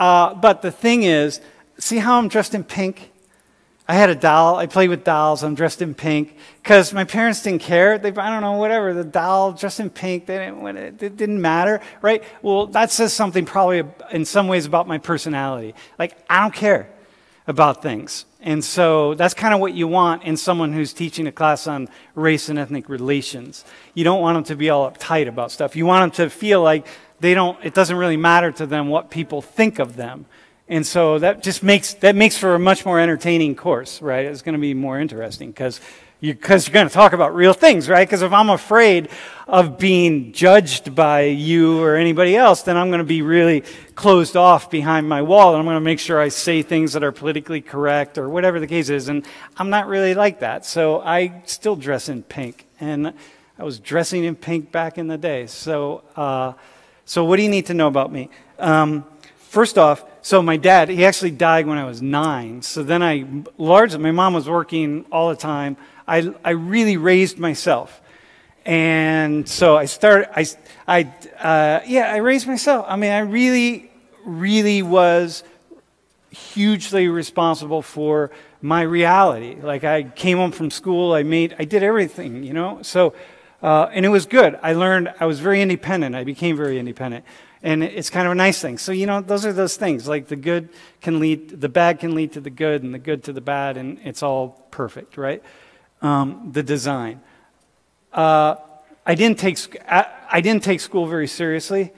Uh, but the thing is, see how I'm dressed in pink? I had a doll. I played with dolls. I'm dressed in pink because my parents didn't care. They, I don't know, whatever. The doll dressed in pink. They didn't, it didn't matter, right? Well, that says something probably in some ways about my personality. Like I don't care about things, and so that's kind of what you want in someone who's teaching a class on race and ethnic relations. You don't want them to be all uptight about stuff. You want them to feel like they don't. It doesn't really matter to them what people think of them. And so that just makes, that makes for a much more entertaining course, right? It's going to be more interesting because you, cause you're going to talk about real things, right? Because if I'm afraid of being judged by you or anybody else, then I'm going to be really closed off behind my wall and I'm going to make sure I say things that are politically correct or whatever the case is. And I'm not really like that. So I still dress in pink. And I was dressing in pink back in the day. So, uh, so what do you need to know about me? Um, first off, so my dad, he actually died when I was nine. So then I largely, my mom was working all the time. I, I really raised myself. And so I started, I, I, uh, yeah, I raised myself. I mean, I really, really was hugely responsible for my reality. Like I came home from school, I made, I did everything, you know? So, uh, and it was good. I learned, I was very independent. I became very independent. And it's kind of a nice thing. So, you know, those are those things. Like the good can lead, the bad can lead to the good, and the good to the bad, and it's all perfect, right? Um, the design. Uh, I didn't take I, I didn't take school very seriously.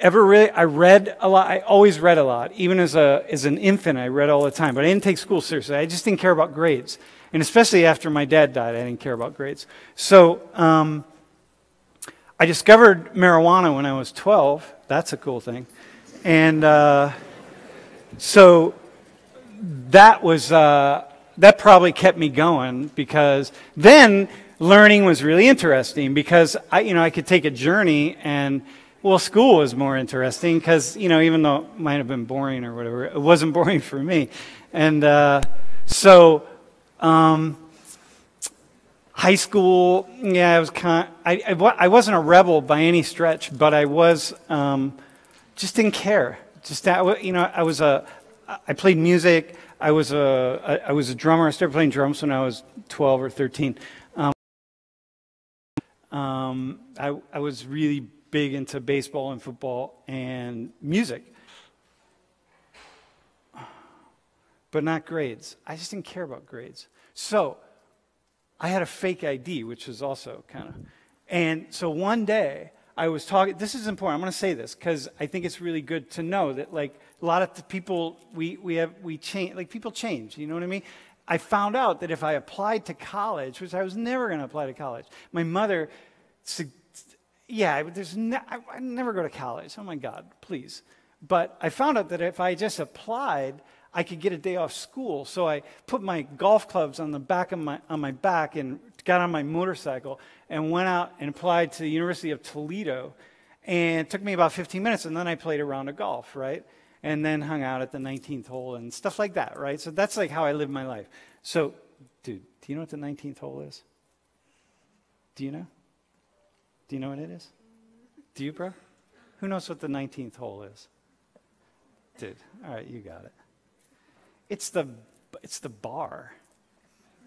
Ever really? I read a lot. I always read a lot. Even as a as an infant, I read all the time. But I didn't take school seriously. I just didn't care about grades, and especially after my dad died, I didn't care about grades. So. Um, I discovered marijuana when I was 12. That's a cool thing. And uh, so that was, uh, that probably kept me going because then learning was really interesting because I, you know, I could take a journey and, well, school was more interesting because, you know, even though it might have been boring or whatever, it wasn't boring for me. And uh, so, um, high school, yeah, I was kind. Of, I, I, I, wasn't a rebel by any stretch, but I was um, just didn't care. Just that, you know, I was a. I played music. I was a. I was a drummer. I started playing drums when I was 12 or 13. Um, um, I, I was really big into baseball and football and music. But not grades. I just didn't care about grades. So I had a fake ID, which was also kind of. And so one day, I was talking, this is important, I'm going to say this because I think it's really good to know that, like, a lot of people, we, we have, we change, like, people change, you know what I mean? I found out that if I applied to college, which I was never going to apply to college, my mother yeah, there's I, I never go to college. Oh my God, please. But I found out that if I just applied, I could get a day off school. So I put my golf clubs on the back of my, on my back and got on my motorcycle and went out and applied to the University of Toledo. And it took me about 15 minutes, and then I played a round of golf, right? And then hung out at the 19th hole and stuff like that, right? So that's like how I live my life. So, dude, do you know what the 19th hole is? Do you know? You know what it is? Do you, bro? Who knows what the 19th hole is? Dude, all right, you got it. It's the, it's the bar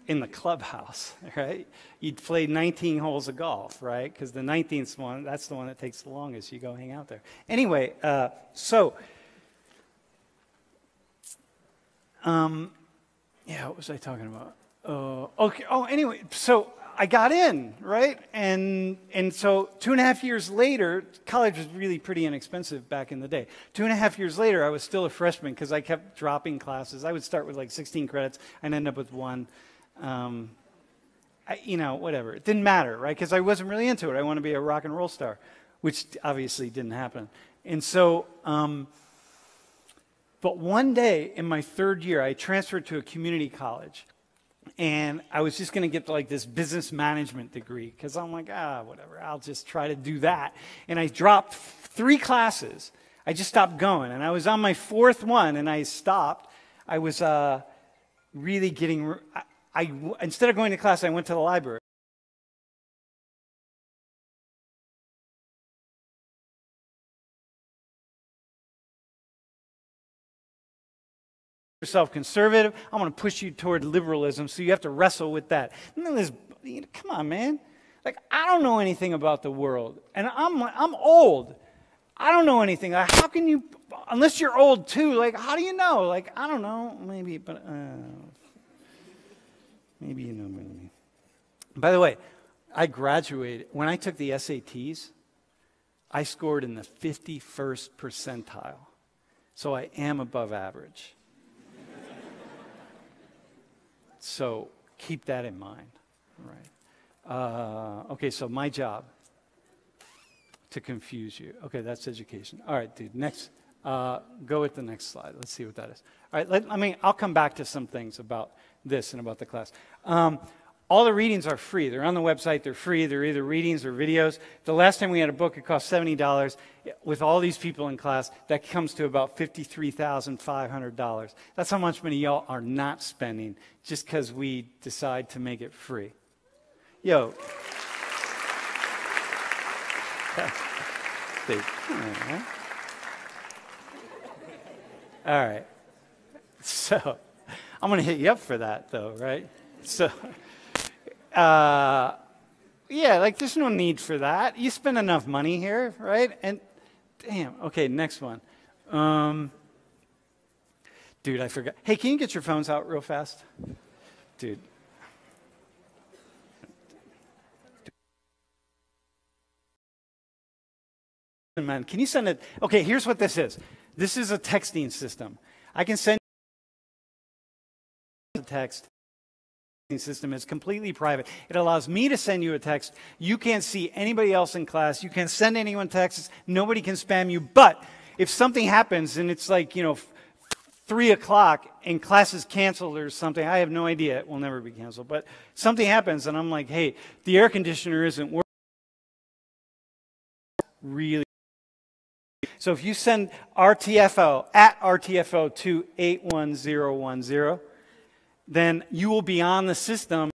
in the clubhouse, right? You'd play 19 holes of golf, right? Because the 19th one, that's the one that takes the longest. You go hang out there. Anyway, uh, so, um, yeah, what was I talking about? Uh, okay. Oh, anyway, so I got in, right? And, and so two and a half years later, college was really pretty inexpensive back in the day. Two and a half years later, I was still a freshman because I kept dropping classes. I would start with like 16 credits and end up with one. Um, I, you know, whatever. It didn't matter, right? Because I wasn't really into it. I want to be a rock and roll star, which obviously didn't happen. And so, um, but one day in my third year, I transferred to a community college and I was just going to get like this business management degree because I'm like, ah, whatever, I'll just try to do that. And I dropped three classes. I just stopped going. And I was on my fourth one and I stopped. I was uh, really getting, I, I, instead of going to class, I went to the library. Yourself conservative. I'm going to push you toward liberalism, so you have to wrestle with that. And then this, come on, man. Like, I don't know anything about the world, and I'm, I'm old. I don't know anything. Like, how can you, unless you're old too, like, how do you know? Like, I don't know. Maybe, but uh, maybe you know me. By the way, I graduated, when I took the SATs, I scored in the 51st percentile. So I am above average. So keep that in mind. Right. Uh, okay, so my job to confuse you. Okay, that's education. All right, dude. Next, uh, go with the next slide. Let's see what that is. All right. Let, I mean, I'll come back to some things about this and about the class. Um, all the readings are free. They're on the website. They're free. They're either readings or videos. The last time we had a book, it cost $70. With all these people in class, that comes to about $53,500. That's how much money y'all are not spending just because we decide to make it free. Yo. All right. So, I'm going to hit you up for that, though, right? So uh, yeah, like there's no need for that. You spend enough money here, right? And damn, okay, next one. Um, dude, I forgot. Hey, can you get your phones out real fast? Dude. Man, can you send it? Okay, here's what this is. This is a texting system. I can send a text system is completely private. It allows me to send you a text. You can't see anybody else in class. You can't send anyone texts. Nobody can spam you. But if something happens and it's like, you know, three o'clock and class is canceled or something, I have no idea. It will never be canceled. But something happens and I'm like, hey, the air conditioner isn't working. Really. So if you send RTFO at RTFO to 81010, then you will be on the system.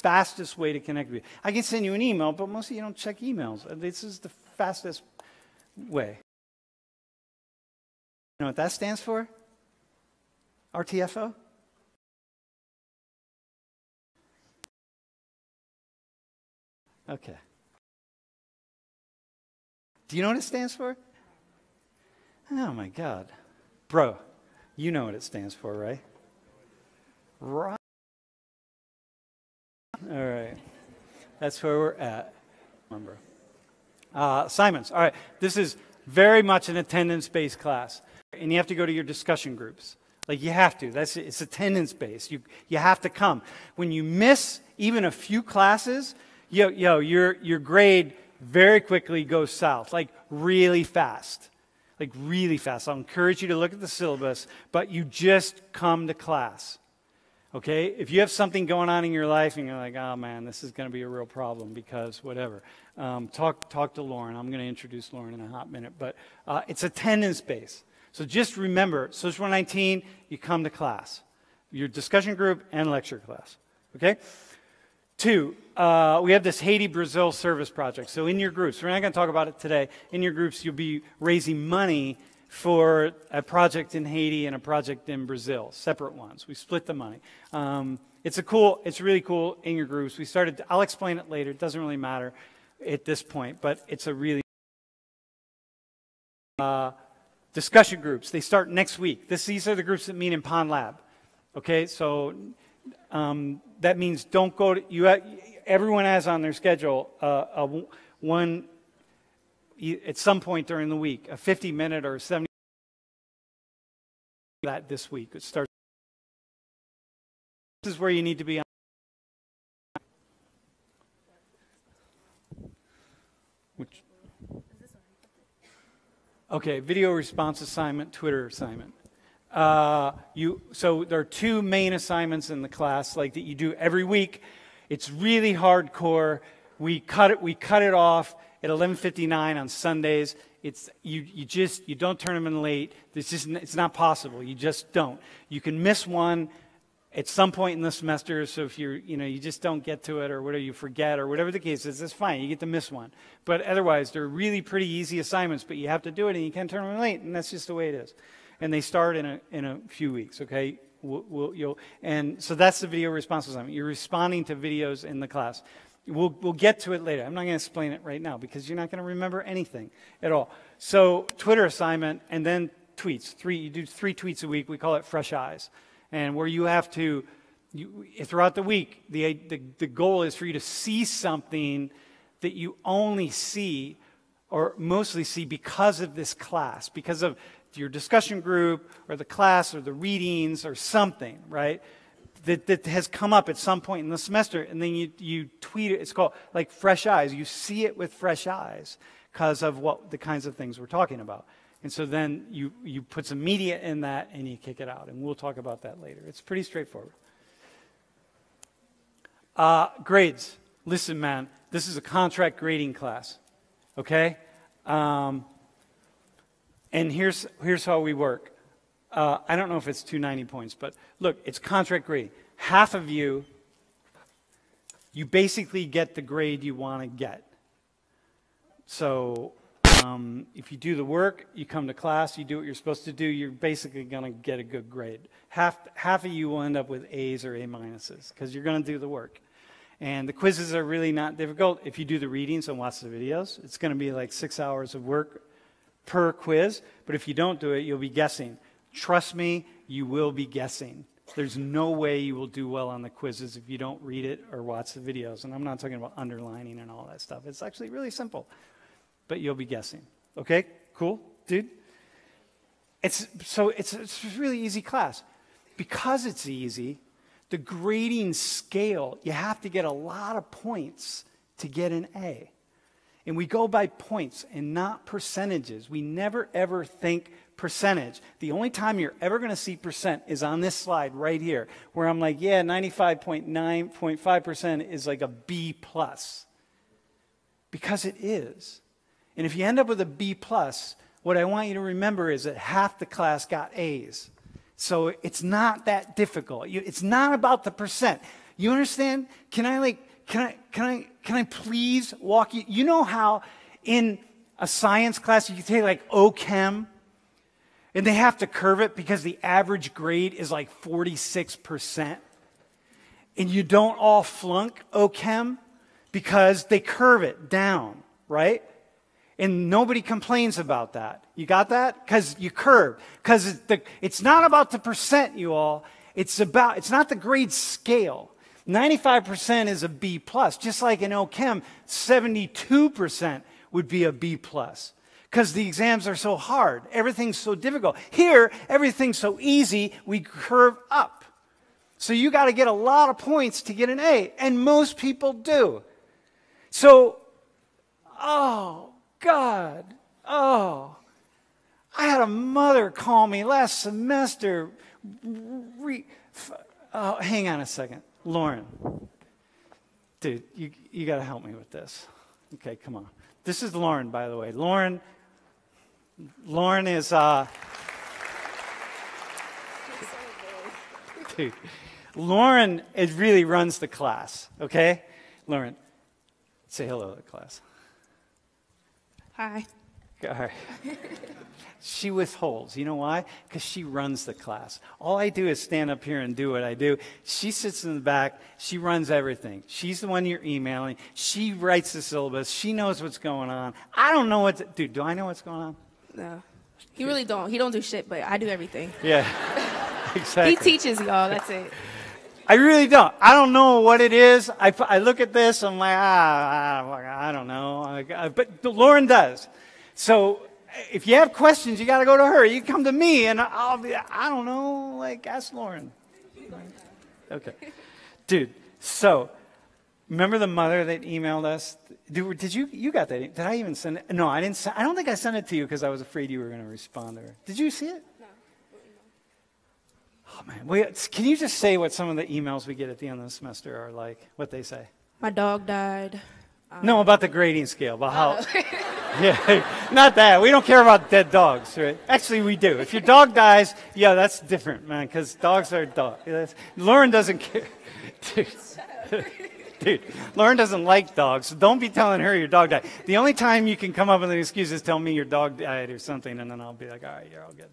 Fastest way to connect with you. I can send you an email, but most of you don't check emails. Uh, this is the fastest way. You know what that stands for? RTFO? Okay. Do you know what it stands for? Oh my God. Bro, you know what it stands for, right? Right. All right. That's where we're at. Remember. Uh, assignments. All right. This is very much an attendance based class. And you have to go to your discussion groups. Like you have to. That's it's attendance based. You you have to come. When you miss even a few classes, yo yo your your grade very quickly goes south, like really fast like really fast. I'll encourage you to look at the syllabus, but you just come to class. Okay? If you have something going on in your life and you're like, oh man, this is going to be a real problem because whatever, um, talk, talk to Lauren. I'm going to introduce Lauren in a hot minute, but uh, it's attendance based. So just remember, Social 119, you come to class, your discussion group and lecture class. Okay? Two, uh, we have this Haiti Brazil service project. So, in your groups, we're not going to talk about it today. In your groups, you'll be raising money for a project in Haiti and a project in Brazil, separate ones. We split the money. Um, it's a cool, it's really cool in your groups. We started, I'll explain it later. It doesn't really matter at this point, but it's a really uh, discussion groups. They start next week. This, these are the groups that meet in Pond Lab. Okay, so um, that means don't go to, you, everyone has on their schedule uh, a one, at some point during the week, a 50 minute or 70 that this week. It starts. This is where you need to be on. Which, okay, video response assignment, Twitter assignment. Uh, you, so there are two main assignments in the class, like that you do every week. It's really hardcore. We cut it. We cut it off at 11:59 on Sundays. It's you. You just you don't turn them in late. It's just it's not possible. You just don't. You can miss one at some point in the semester. So if you're, you know, you just don't get to it or whatever, you forget or whatever the case is, that's fine. You get to miss one. But otherwise, they're really pretty easy assignments, but you have to do it and you can't turn them in late, and that's just the way it is. And they start in a, in a few weeks, okay? We'll, we'll, you'll, and so that's the video response assignment. You're responding to videos in the class. We'll, we'll get to it later. I'm not going to explain it right now because you're not going to remember anything at all. So, Twitter assignment and then tweets. Three, you do three tweets a week. We call it Fresh Eyes. And where you have to, you, throughout the week, the, the, the goal is for you to see something that you only see or mostly see because of this class, because of your discussion group or the class or the readings or something, right? that, that has come up at some point in the semester, and then you, you tweet it. It's called like fresh eyes. You see it with fresh eyes because of what the kinds of things we're talking about. And so then you, you put some media in that and you kick it out. And we'll talk about that later. It's pretty straightforward. Uh, grades. Listen, man, this is a contract grading class. Okay? Um, and here's, here's how we work uh, I don't know if it's 290 points, but look, it's contract grade. Half of you, you basically get the grade you want to get. So um, if you do the work, you come to class, you do what you're supposed to do, you're basically going to get a good grade. Half, half of you will end up with A's or A minuses because you're going to do the work. And the quizzes are really not difficult if you do the readings and watch the videos. It's going to be like six hours of work per quiz, but if you don't do it, you'll be guessing. Trust me, you will be guessing. There's no way you will do well on the quizzes if you don't read it or watch the videos. And I'm not talking about underlining and all that stuff. It's actually really simple. But you'll be guessing. Okay? Cool? Dude? It's so it's it's a really easy class. Because it's easy, the grading scale, you have to get a lot of points to get an A. And we go by points and not percentages. We never ever think percentage. The only time you're ever going to see percent is on this slide right here, where I'm like, yeah, 95.9.5% is like a B plus. Because it is. And if you end up with a B plus, what I want you to remember is that half the class got A's. So it's not that difficult. It's not about the percent. You understand? Can I like can I can I can I please walk you you know how in a science class you can take like OChem and they have to curve it because the average grade is like 46%. And you don't all flunk OChem because they curve it down, right? And nobody complains about that. You got that? Because you curve. Because it's not about the percent, you all. It's about, it's not the grade scale. 95% is a B plus. Just like in OChem, 72% would be a B plus because the exams are so hard. Everything's so difficult. Here, everything's so easy, we curve up. So you got to get a lot of points to get an A, and most people do. So, oh, God, oh. I had a mother call me last semester. Oh, hang on a second. Lauren, dude, you, you got to help me with this. Okay, come on. This is Lauren, by the way. Lauren Lauren is, uh, dude, Lauren it really runs the class, okay? Lauren, say hello to the class. Hi. All right. she withholds. You know why? Because she runs the class. All I do is stand up here and do what I do. She sits in the back. She runs everything. She's the one you're emailing. She writes the syllabus. She knows what's going on. I don't know what to do. Do I know what's going on? No. He really don't. He don't do shit, but I do everything. Yeah. exactly. He teaches y'all. That's it. I really don't. I don't know what it is. I, I look at this, I'm like, ah, I don't know. But Lauren does. So if you have questions, you got to go to her. You come to me, and I'll be, I don't know, like, ask Lauren. Okay. Dude, so remember the mother that emailed us did, did, you you got that? Did I even send it? No, I didn't. I don't think I sent it to you because I was afraid you were going to respond to her. Did you see it? No. Oh man, Wait, can you just say what some of the emails we get at the end of the semester are like? What they say? My dog died. Um, no, about the grading scale. About how? Yeah, not that. We don't care about dead dogs, right? Actually, we do. If your dog dies, yeah, that's different, man, because dogs are dogs. Lauren doesn't care. Dude. Dude, Lauren doesn't like dogs, so don't be telling her your dog died. The only time you can come up with an excuse is tell me your dog died or something, and then I'll be like, all right, you're all good.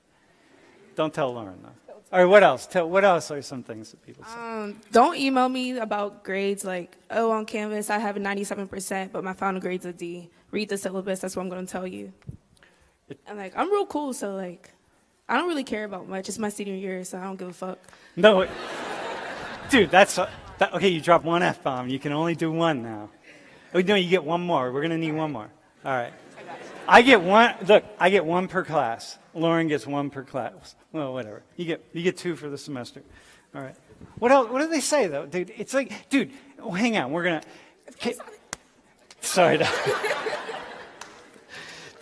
Don't tell Lauren, though. All right, what else? Tell, what else are some things that people say? Um, don't email me about grades like, oh, on Canvas I have a 97%, but my final grade's a D. Read the syllabus, that's what I'm going to tell you. And like, I'm real cool, so like, I don't really care about much. It's my senior year, so I don't give a fuck. No, it- dude, that's uh, that, okay. You drop one f bomb. You can only do one now. Oh, no, you get one more. We're gonna need one more. All right. I get one. Look, I get one per class. Lauren gets one per class. Well, whatever. You get you get two for the semester. All right. What else? What do they say though, dude? It's like, dude, oh, hang on. We're gonna. Okay. Sorry.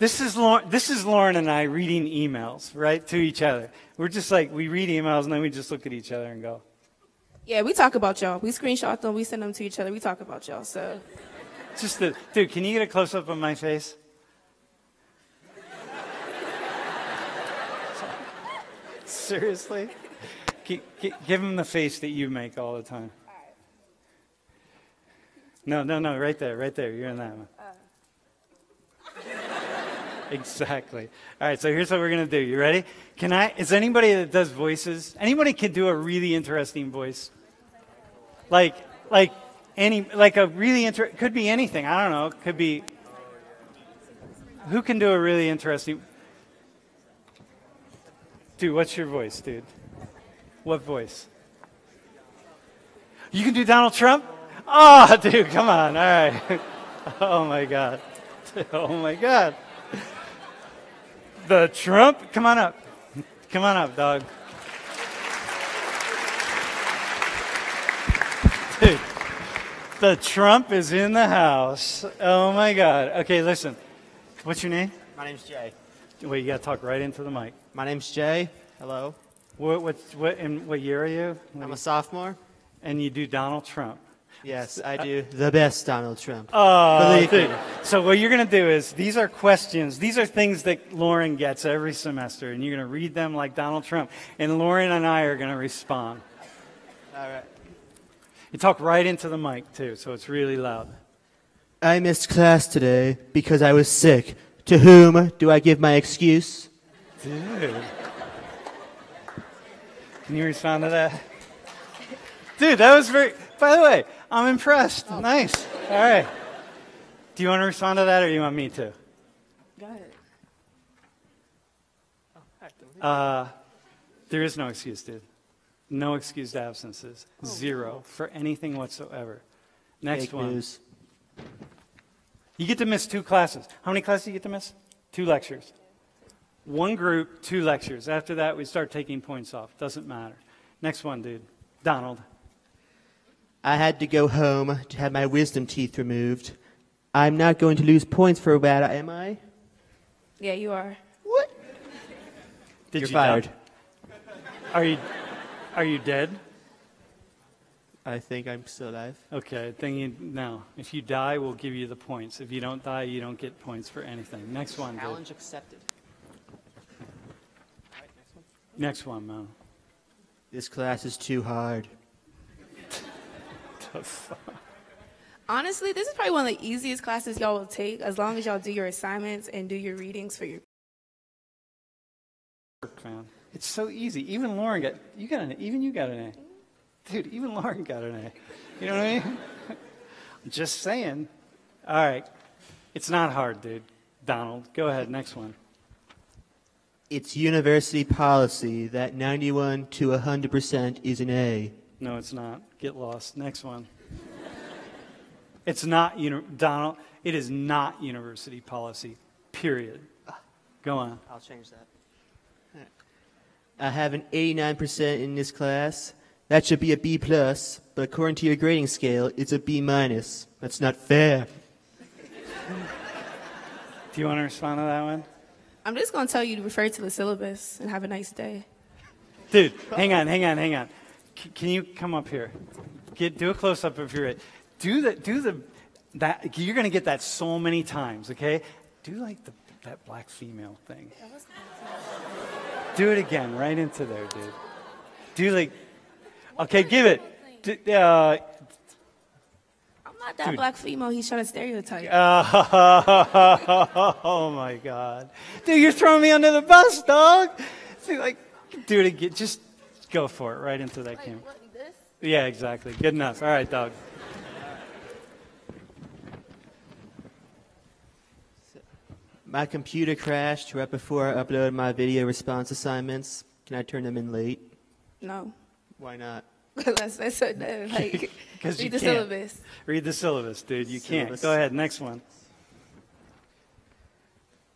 This is, Lauren, this is Lauren and I reading emails, right, to each other. We're just like, we read emails and then we just look at each other and go, Yeah, we talk about y'all. We screenshot them, we send them to each other, we talk about y'all, so. just the, dude, can you get a close up of my face? Seriously? Gi- gi- give him the face that you make all the time. No, no, no, right there, right there. You're in that one. Oh. Exactly. All right, so here's what we're going to do. You ready? Can I, is anybody that does voices, anybody can do a really interesting voice? Like, like any, like a really interesting, could be anything. I don't know. Could be, who can do a really interesting, dude, what's your voice, dude? What voice? You can do Donald Trump? Oh, dude, come on. All right. Oh my God. Oh my God. The Trump? Come on up. Come on up, dog. Dude, the Trump is in the house. Oh my God. Okay, listen. What's your name? My name's Jay. Wait, you got to talk right into the mic. My name's Jay. Hello. What, what, what, and what year are you? I'm a sophomore. And you do Donald Trump. Yes, I uh, do the best Donald Trump. Oh. So what you're going to do is these are questions. These are things that Lauren gets every semester, and you're going to read them like Donald Trump. And Lauren and I are going to respond. All right. You talk right into the mic too, so it's really loud. I missed class today because I was sick. To whom do I give my excuse? Dude. Can you respond to that? Dude, that was very. By the way, I'm impressed. Nice. All right. Do you want to respond to that, or do you want me to? Go ahead. Uh, there is no excuse, dude. No excused absences. Zero for anything whatsoever. Next Fake one. news. You get to miss two classes. How many classes do you get to miss? Two lectures. One group, two lectures. After that, we start taking points off. Doesn't matter. Next one, dude. Donald. I had to go home to have my wisdom teeth removed. I'm not going to lose points for that, am I? Yeah, you are. What? Did You're you fired. die? Are you, are you dead? I think I'm still alive. Okay, then you, no. If you die, we'll give you the points. If you don't die, you don't get points for anything. Next one, dude. accepted. Next one, man. This class is too hard. Honestly, this is probably one of the easiest classes y'all will take as long as y'all do your assignments and do your readings for your. man. It's so easy. Even Lauren got you got an A. even you got an A. Dude, even Lauren got an A. You know what I mean? Just saying. All right. It's not hard, dude. Donald, go ahead, next one. It's university policy that 91 to 100% is an A. No, it's not. Get lost. Next one. It's not uni- Donald, it is not university policy. Period. Go on. I'll change that. I have an 89% in this class. That should be a B plus, but according to your grading scale, it's a B minus. That's not fair. Do you want to respond to that one? I'm just going to tell you to refer to the syllabus and have a nice day. Dude, hang on, hang on, hang on. C- can you come up here? Get do a close up if you're it. Do the do the that you're going to get that so many times, okay? Do like the, that black female thing. Do it again, right into there, dude. Do like, okay, give it. D- uh, not that Dude. black female. He's trying to stereotype. oh my God. Dude, you're throwing me under the bus, dog. See, like, do it again. Just go for it right into that camera. Yeah, exactly. Good enough. All right, dog. My computer crashed right before I uploaded my video response assignments. Can I turn them in late? No. Why not? That's, that's so no. Like, 'Cause you read the can't. syllabus. Read the syllabus, dude. You can't. Go ahead. Next one.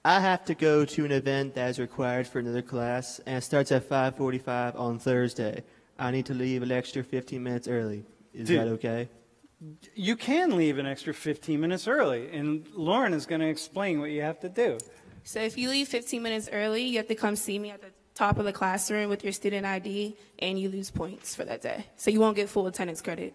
I have to go to an event that is required for another class, and it starts at 5:45 on Thursday. I need to leave an extra 15 minutes early. Is Dude. that okay? You can leave an extra 15 minutes early, and Lauren is going to explain what you have to do. So if you leave 15 minutes early, you have to come see me at the top of the classroom with your student ID, and you lose points for that day. So you won't get full attendance credit.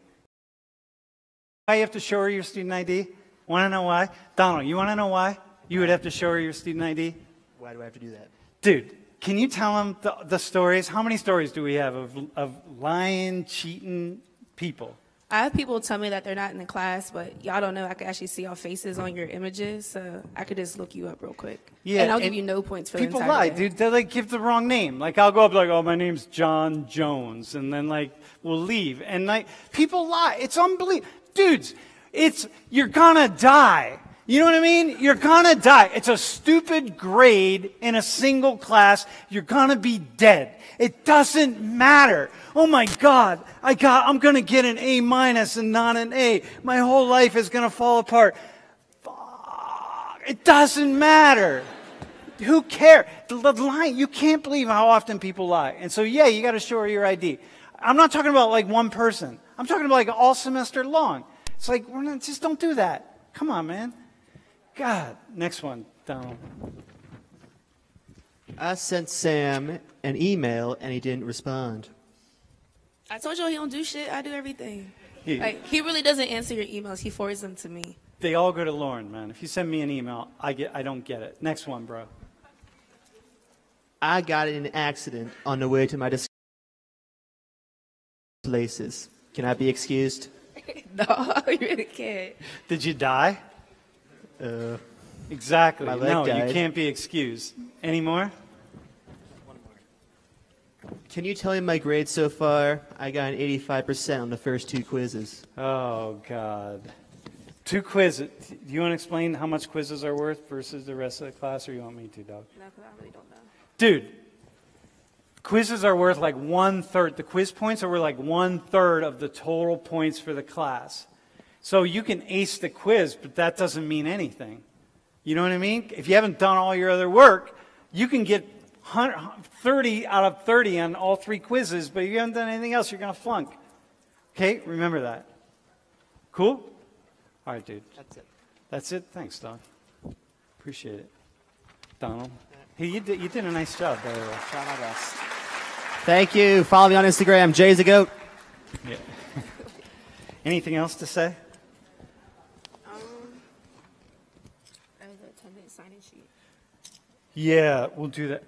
Why you have to show her your student ID? Want to know why? Donald, you want to know why you would have to show her your student ID? Why do I have to do that? Dude, can you tell them the, the stories? How many stories do we have of, of lying, cheating people? I have people tell me that they're not in the class, but y'all don't know I can actually see y'all faces on your images, so I could just look you up real quick. Yeah, and I'll give you no points for people lie, day. dude. They like give the wrong name. Like I'll go up like, oh, my name's John Jones, and then like we'll leave, and like people lie. It's unbelievable, dudes. It's you're gonna die. You know what I mean? You're gonna die. It's a stupid grade in a single class. You're gonna be dead. It doesn't matter. Oh my God, I got. I'm gonna get an A minus and not an A. My whole life is gonna fall apart. Fuck. It doesn't matter. Who cares? The, the you can't believe how often people lie. And so, yeah, you got to show her your ID. I'm not talking about like one person. I'm talking about like all semester long. It's like, we're not, just don't do that. Come on, man. God. Next one, Donald. I sent Sam an email and he didn't respond. I told you he don't do shit. I do everything. He- Like he really doesn't answer your emails. He forwards them to me. They all go to Lauren, man. If you send me an email, I get, I don't get it. Next one, bro. I got in an accident on the way to my dis- places. Can I be excused? no, you really can't. Did you die? Uh, Exactly. My leg No, you can't be excused. Any more? can you tell me my grade so far? I got an 85% on the first two quizzes. Oh, God. Two quizzes. Do you want to explain how much quizzes are worth versus the rest of the class, or you want me to, dog? No, 'cause I really don't know. Dude, quizzes are worth like one third. The quiz points are worth like one third of the total points for the class. So you can ace the quiz, but that doesn't mean anything. You know what I mean? If you haven't done all your other work, you can get 30 out of 30 on all three quizzes, but if you haven't done anything else, you're going to flunk. Okay? Remember that. Cool? All right, dude. That's it. That's it. Thanks, Don. Appreciate it. Donald. Hey, you did, you did a nice job, by the way. Try my best. Thank you. Follow me on Instagram. Jay's a goat. Yeah. Anything else to say? Um, I have the attendance sign-in sheet. Yeah, we'll do that.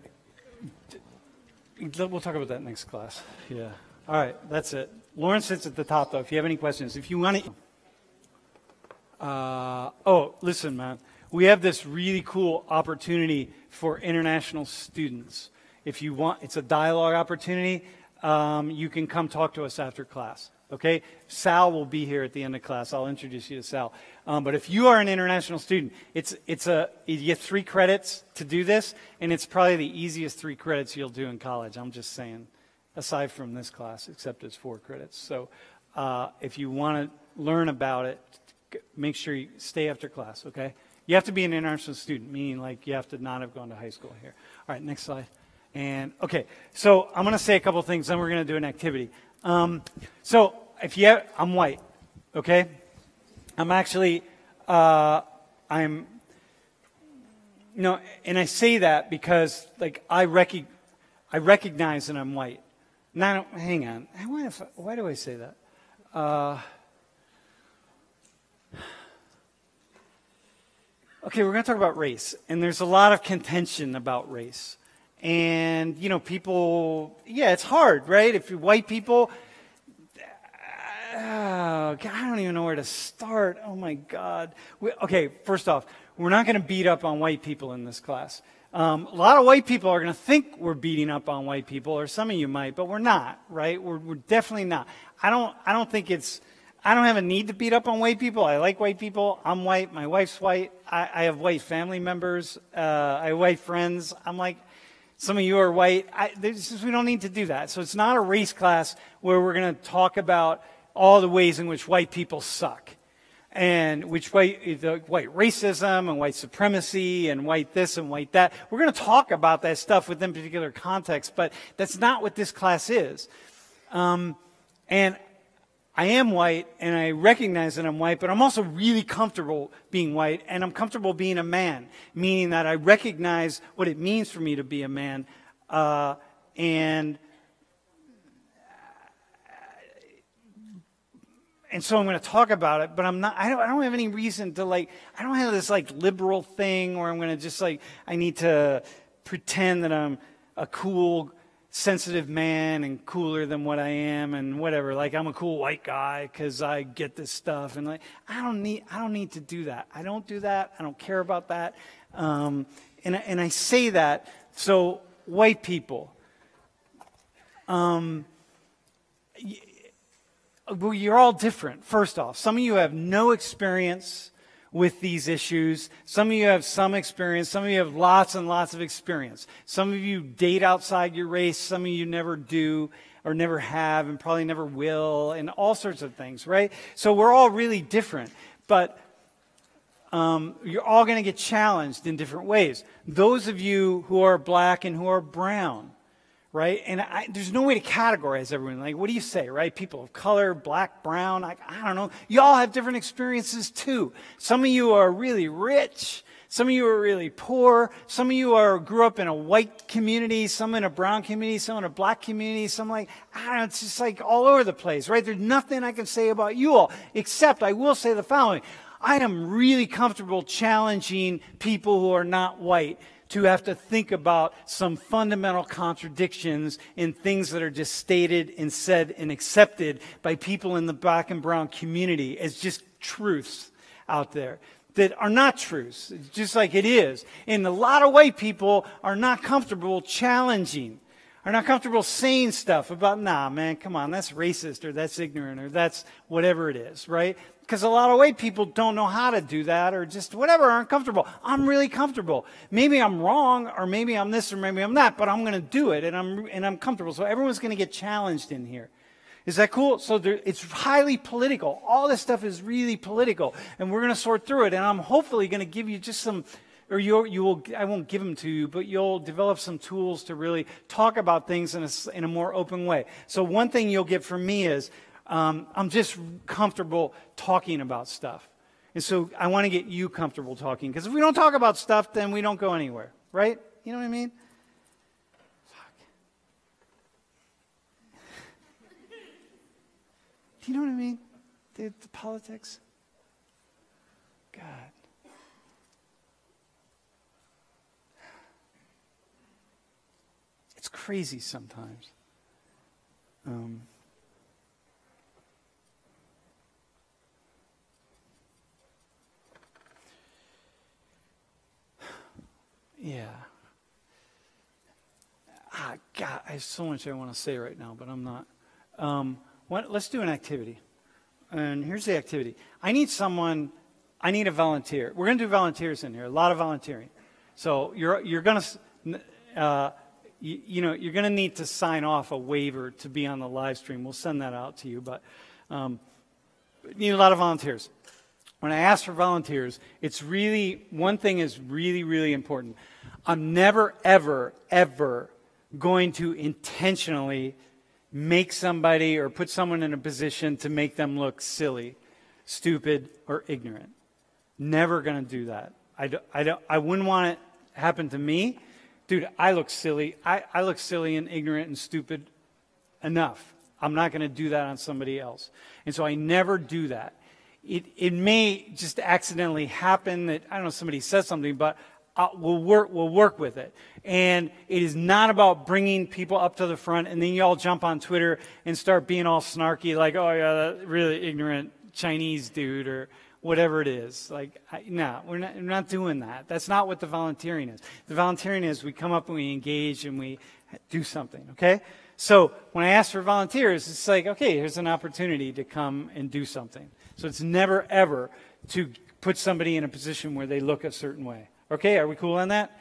We'll talk about that next class. Yeah. All right, that's it. Lauren sits at the top, though. If you have any questions, if you want to. Uh, oh, listen, man. We have this really cool opportunity for international students. If you want, it's a dialogue opportunity. Um, you can come talk to us after class. Okay? Sal will be here at the end of class. I'll introduce you to Sal. Um, but if you are an international student, it's, it's a, you get three credits to do this, and it's probably the easiest three credits you'll do in college. I'm just saying, aside from this class, except it's four credits. So uh, if you want to learn about it, make sure you stay after class, okay? You have to be an international student, meaning like you have to not have gone to high school here. All right, next slide. And okay, so I'm going to say a couple things, then we're going to do an activity. Um, so if you have, I'm white, okay? I'm actually, uh, I'm, no, and I say that because like I rec- I recognize that I'm white. Now, hang on. Why, if, why do I say that? Uh, Okay, we're going to talk about race, and there's a lot of contention about race. And, you know, people, yeah, it's hard, right? If you're white people, oh, I don't even know where to start. Oh, my God. We, okay, first off, we're not going to beat up on white people in this class. Um, a lot of white people are going to think we're beating up on white people, or some of you might, but we're not, right? We're, we're definitely not. I don't, I don't think it's, I don't have a need to beat up on white people. I like white people. I'm white. My wife's white. I, I have white family members. Uh, I have white friends. I'm like, some of you are white. I, just, we don't need to do that. So it's not a race class where we're going to talk about all the ways in which white people suck and which white, the white racism and white supremacy and white this and white that. We're going to talk about that stuff within particular context, but that's not what this class is. Um, and I am white and I recognize that I'm white, but I'm also really comfortable being white and I'm comfortable being a man, meaning that I recognize what it means for me to be a man. Uh, and and so I'm going to talk about it, but I'm not, I don't, I don't have any reason to like, I don't have this like liberal thing where I'm going to just like, I need to pretend that I'm a cool, sensitive man and cooler than what I am and whatever. Like I'm a cool white guy because I get this stuff and like, I don't need, I don't need to do that. I don't do that. I don't care about that. Um, and, and I say that. So white people, um, well, you're all different, first off. Some of you have no experience with these issues. Some of you have some experience. Some of you have lots and lots of experience. Some of you date outside your race. Some of you never do or never have and probably never will and all sorts of things, right? So we're all really different. But um, you're all going to get challenged in different ways. Those of you who are black and who are brown, right? And I, there's no way to categorize everyone. Like, what do you say, right? People of color, black, brown, I, I don't know. You all have different experiences too. Some of you are really rich. Some of you are really poor. Some of you are grew up in a white community, some in a brown community, some in a black community, some like, I don't know, it's just like all over the place, right? There's nothing I can say about you all, except I will say the following. I am really comfortable challenging people who are not white to have to think about some fundamental contradictions in things that are just stated and said and accepted by people in the black and brown community as just truths out there that are not truths, just like it is. And a lot of white people are not comfortable challenging, are not comfortable saying stuff about, nah, man, come on, that's racist or that's ignorant or that's whatever it is, right? Because a lot of white people don't know how to do that or just whatever, aren't comfortable. I'm really comfortable. Maybe I'm wrong or maybe I'm this or maybe I'm that, but I'm going to do it and I'm, and I'm comfortable. So everyone's going to get challenged in here. Is that cool? So there, it's highly political. All this stuff is really political and we're going to sort through it. And I'm hopefully going to give you just some, or you you will, I won't give them to you, but you'll develop some tools to really talk about things in a, in a more open way. So one thing you'll get from me is um, I'm just comfortable talking about stuff. And so I want to get you comfortable talking. Because if we don't talk about stuff, then we don't go anywhere, right? You know what I mean? Fuck. Do you know what I mean? The, the politics? God. Crazy sometimes. Um, Yeah. Ah, God, I have so much I want to say right now, but I'm not. Um, what, let's do an activity. And here's the activity. I need someone, I need a volunteer. We're going to do volunteers in here, a lot of volunteering. So you're, you're going to, uh, you, you, know, you're going to need to sign off a waiver to be on the live stream. We'll send that out to you, but um, need a lot of volunteers. When I ask for volunteers, it's really, one thing is really, really important. I'm never, ever, ever going to intentionally make somebody or put someone in a position to make them look silly, stupid, or ignorant. Never going to do that. I, do, I, don't, I wouldn't want it to happen to me. Dude, I look silly. I, I look silly and ignorant and stupid enough. I'm not going to do that on somebody else. And so I never do that. it, it may just accidentally happen that, I don't know, somebody says something, but uh, we'll, work, we'll work with it. And it is not about bringing people up to the front and then you all jump on Twitter and start being all snarky, like, oh, yeah, that really ignorant Chinese dude or whatever it is. Like, I, no, we're not, we're not doing that. That's not what the volunteering is. The volunteering is we come up and we engage and we do something, okay? So when I ask for volunteers, it's like, okay, here's an opportunity to come and do something. So it's never, ever to put somebody in a position where they look a certain way. Okay, are we cool on that?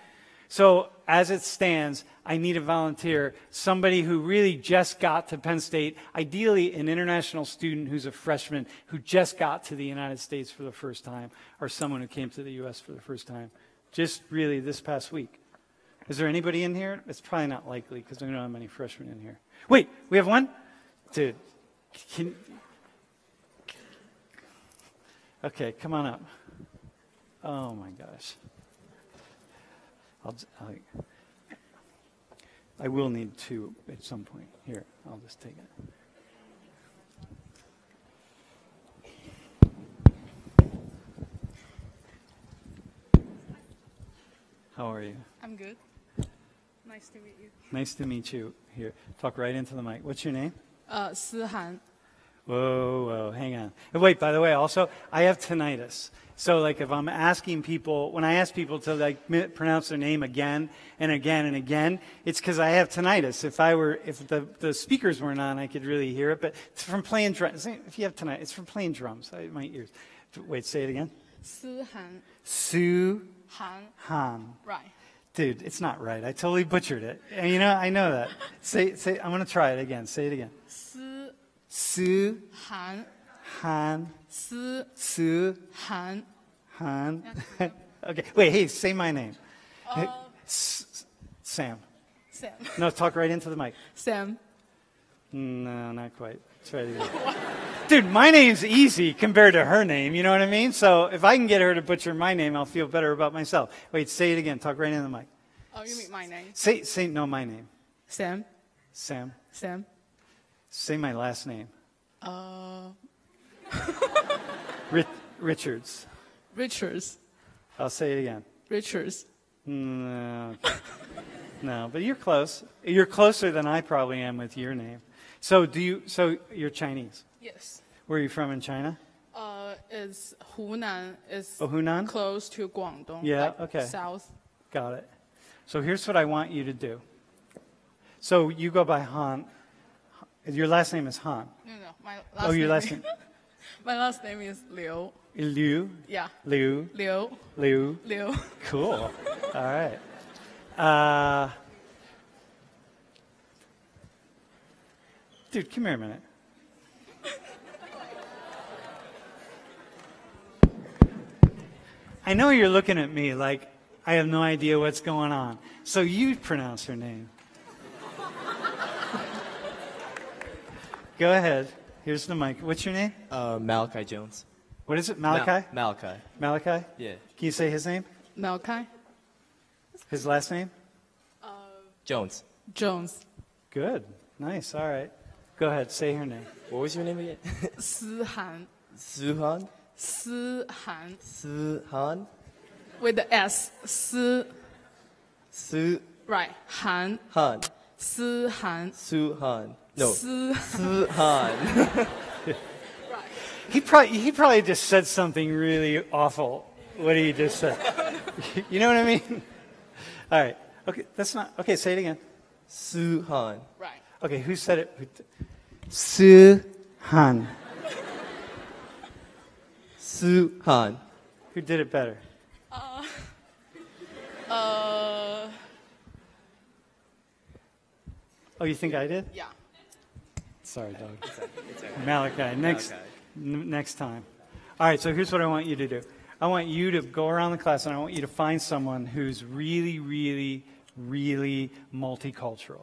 So as it stands, I need a volunteer, somebody who really just got to Penn State, ideally an international student who's a freshman who just got to the United States for the first time, or someone who came to the U.S. for the first time, just really this past week. Is there anybody in here? It's probably not likely because we don't have many freshmen in here. Wait, we have one? Dude, can, okay, come on up. Oh my gosh. I'll, I, I will need two at some point. Here, I'll just take it. How are you? I'm good. Nice to meet you. Nice to meet you. Here, talk right into the mic. What's your name? Uh, Han. Whoa, whoa, hang on. Wait, by the way, also, I have tinnitus. So, like, if I'm asking people, when I ask people to like pronounce their name again and again and again, it's because I have tinnitus. If I were, if the, the speakers weren't on, I could really hear it. But it's from playing drums. If you have tinnitus, it's from playing drums. I, my ears. Wait, say it again. Su Han. Su Han. Han. Right. Dude, it's not right. I totally butchered it. And you know, I know that. say, say. I'm going to try it again. Say it again. Su. Su. Han. Han. Su. Su. Han. Han. okay. Wait. Hey, say my name. Uh, Sam. Sam. No, talk right into the mic. Sam. No, not quite. Try it again. Dude, my name's easy compared to her name. You know what I mean? So if I can get her to butcher my name, I'll feel better about myself. Wait, say it again. Talk right into the mic. Oh, you mean my name? Say, say, no, my name. Sam. Sam. Sam. Say my last name. Uh. Rich, Richards. Richards. I'll say it again. Richards. No. No, but you're close. You're closer than I probably am with your name. So do you? So you're Chinese. Yes. Where are you from in China? Uh, is Hunan is Oh, Hunan. close to Guangdong. Yeah, like okay. South. Got it. So here's what I want you to do. So you go by Han. Your last name is Han. No, no. My last oh, your name last name. my last name is Liu. Liu. Yeah. Liu. Liu. Liu. Liu. Cool. All right. Uh, dude, come here a minute. I know you're looking at me like I have no idea what's going on. So you pronounce her name. Go ahead. Here's the mic. What's your name? Uh, Malachi Jones. What is it? Malachi? Mal- Malachi. Malachi? Yeah. Can you say his name? Malachi. His last name? Jones. Jones. Good. Nice. All right. Go ahead. Say her name. What was your name again? Han. Suhan. Han. Suhan. With the S. Si. Su Right. Han. Han. Han. Suhan. No. Si. Suhan. He probably he probably just said something really awful. What did he just say? you know what I mean? All right. Okay. That's not okay. Say it again. Suhan. Right. Okay. Who said it? Su Han. Suhan. Who did it better? Uh. Uh. Oh, you think I did? Yeah. Sorry, dog. Malachi. Next, n- next time. All right. So here's what I want you to do. I want you to go around the class and I want you to find someone who's really, really, really multicultural.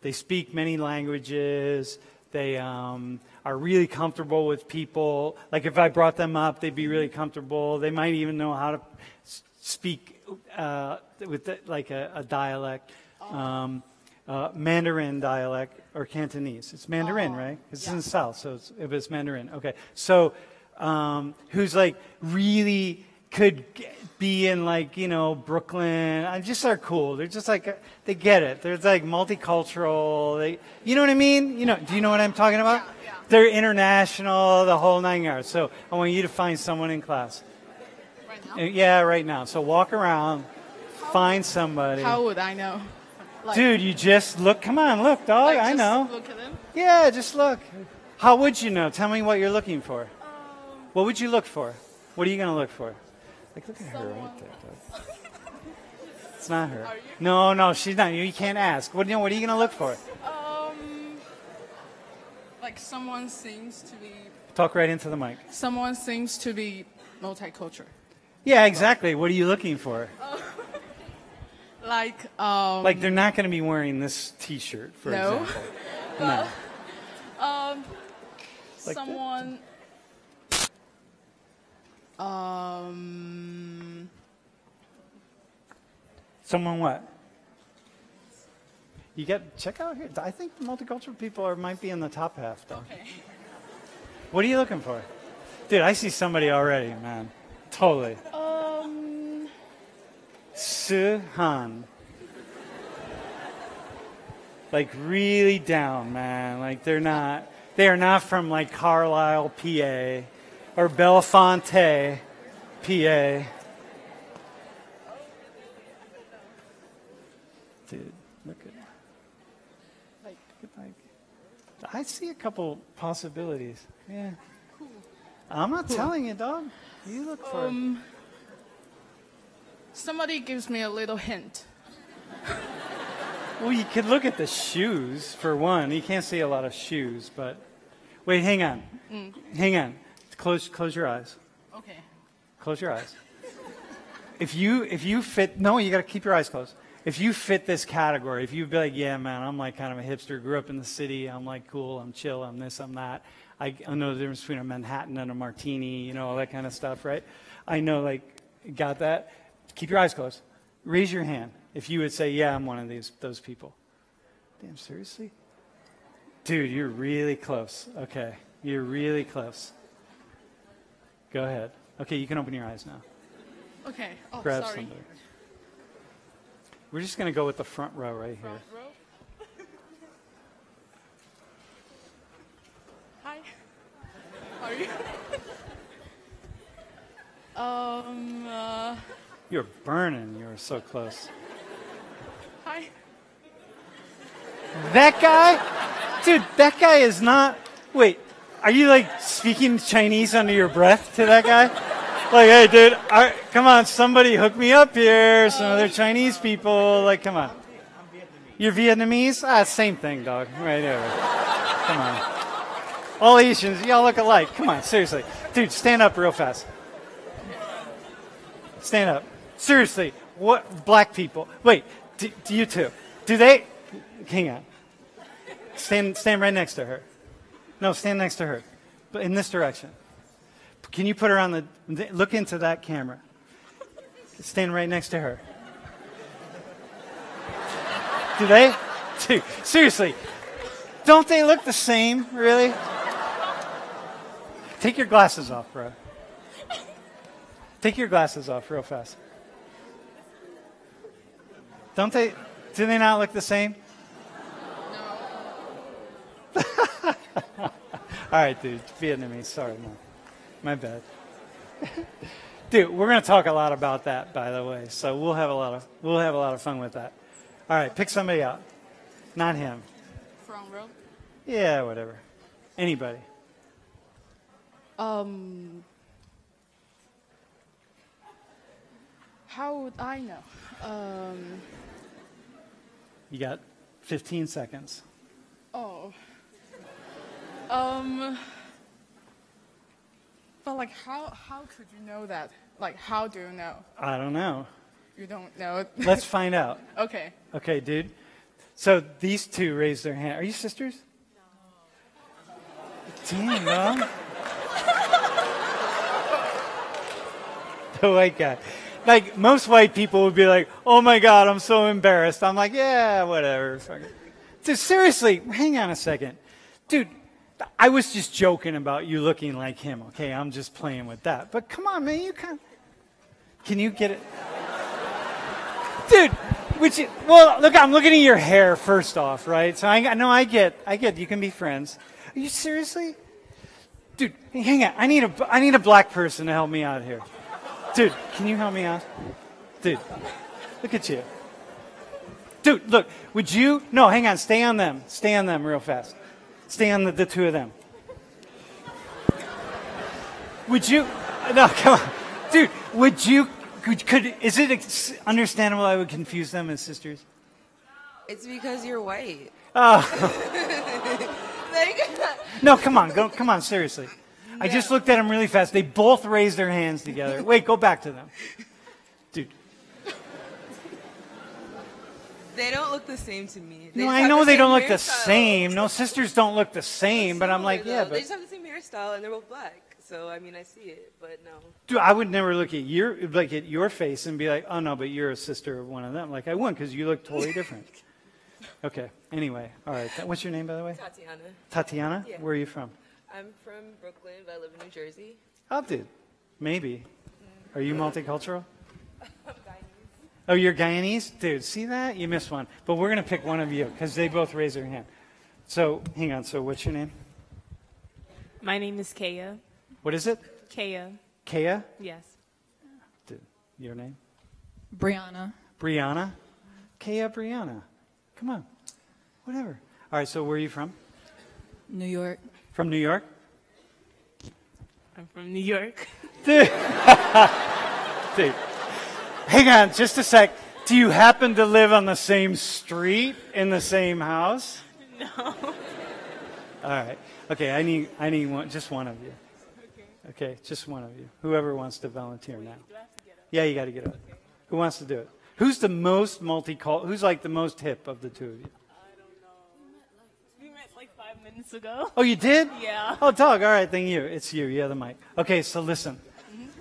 They speak many languages. They um, are really comfortable with people. Like if I brought them up, they'd be really comfortable. They might even know how to speak uh, with the, like a, a dialect, um, uh, Mandarin dialect or Cantonese. It's Mandarin, right? 'Cause It's in the South, so it's, if it's Mandarin. Okay. So um, who's like really could be in like you know Brooklyn. I just are cool. They're just like uh, they get it. They're like multicultural. They, you know what I mean? You know? Do you know what I'm talking about? Yeah. They're international, the whole nine yards. So I want you to find someone in class. Right Uh, now? Yeah, right now. So walk around, find somebody. How would I know? Like, Dude, you just look. Come on, look, dog. like, I just know. Look at them. Yeah, just look. How would you know? Tell me what you're looking for. What would you look for? What are you going to look for? Like, look at her right there. dog. It's not her. No, no, she's not. You can't ask. What, do you know what are you going to look for? Um, like someone seems to be Talk right into the mic. someone seems to be multicultural. Yeah, exactly. What are you looking for? Like um, Like, they're not going to be wearing this T-shirt, for No. example. No. um, Like that? someone um Someone what? You get check out here. I think multicultural people are might be in the top half though. okay. What are you looking for? Dude, I see somebody already, man. Totally. Suhan. Like really down, man. Like they're not they are not from like Carlisle, PA or Bellefonte, PA. Dude, look at like like, I see a couple possibilities. Yeah. I'm not telling you, dog. You look for. um, somebody gives me a little hint. well, you could look at the shoes for one. You can't see a lot of shoes, but wait, hang on, mm. hang on. Close, close your eyes. Okay. Close your eyes. If you if you fit, no, you got to keep your eyes closed. If you fit this category, if you'd be like, yeah, man, I'm like kind of a hipster, grew up in the city, I'm like cool, I'm chill, I'm this, I'm that. I, I know the difference between a Manhattan and a martini, you know, all that kind of stuff, right? I know, like, got that. Keep your eyes closed. Raise your hand if you would say, yeah, I'm one of these those people. Damn, seriously, dude, you're really close. Okay, you're really close. Go ahead. Okay, you can open your eyes now. Okay. Oh, Grab sorry. somebody. We're just going to go with the front row right here. Front row. Hi. How are you? um. Uh, You're burning. You were so close. hi. That guy? Dude, that guy is not. Wait, are you like speaking Chinese under your breath to that guy? Like, hey, dude, I, come on, somebody hook me up here. Some other Chinese people. Like, come on. You're Vietnamese? Ah, same thing, dog. Right there. Come on. All Asians, y'all look alike. Come on, seriously. Dude, stand up real fast. Stand up. Seriously, what black people? Wait, do, do you two? Do they? Hang on. Stand, stand right next to her. No, stand next to her, but in this direction. Can you put her on the? Look into that camera. Stand right next to her. Do they? Dude, seriously, don't they look the same? Really? Take your glasses off, bro. Take your glasses off real fast. Don't they? Do they not look the same? No. All right, dude. Vietnamese. Sorry, man. My bad. dude, we're gonna talk a lot about that, by the way. So we'll have a lot of we'll have a lot of fun with that. All right, pick somebody out. Not him. Front row. Yeah, whatever. Anybody. Um. How would I know? Um. You got 15 seconds. Oh. Um. But like, how how could you know that? Like, how do you know? I don't know. You don't know. Let's find out. okay. Okay, dude. So these two raised their hand. Are you sisters? No. Damn, mom. the white guy. Like most white people would be like, "Oh my God, I'm so embarrassed." I'm like, "Yeah, whatever." Dude, seriously, hang on a second, dude. I was just joking about you looking like him. Okay, I'm just playing with that. But come on, man, you can. Can you get it, dude? Which well, look, I'm looking at your hair first off, right? So I, I know I get, I get. You can be friends. Are you seriously, dude? Hang on. I need a, I need a black person to help me out here, dude. Can you help me out, dude? Look at you. Dude, look, would you? No, hang on. Stay on them. Stay on them real fast. Stay on the, the two of them. Would you? No, come on. Dude, would you? Could, could is it understandable I would confuse them as sisters? It's because you're white. Oh. Like, No, come on. Go, come on, seriously. I just looked at them really fast. They both raised their hands together. Wait, go back to them. Dude. they don't look the same to me. They No, I know the they don't look the same. No, sisters don't look the same, but I'm like, Similar, yeah, but they just have the same hairstyle and they're both black. So I mean, I see it, but no. Dude, I would never look at your like at your face and be like, "Oh no, but you're a sister of one of them." Like I wouldn't because you look totally different. okay. Anyway, all right. What's your name, by the way? Tatiana, Tatiana. Yeah. Where are you from? I'm from Brooklyn, but I live in New Jersey. Oh, dude. Maybe. Are you multicultural? Oh, you're Guyanese, dude. See that? You missed one. But we're gonna pick one of you because they both raised their hand. So hang on. So what's your name? My name is Kaya. What is it? Kaya. Kaya. Yes. Dude, your name? Brianna. Brianna? Kaya Brianna. Come on. Whatever. All right, so where are you from? New York. From New York? I'm from New York. Dude. Dude. Hang on just a sec. Do you happen to live on the same street in the same house? No. All right. Okay, I need I need one just one of you. Okay, Okay, just one of you. Whoever wants to volunteer now. Yeah, you got to get up. Who wants to do it? Who's the most multicultural? Who's like the most hip of the two of you? We met like five minutes ago. Oh, you did? Yeah. Oh, Doug. All right, thank you. It's you. Yeah, the mic. Okay, so listen.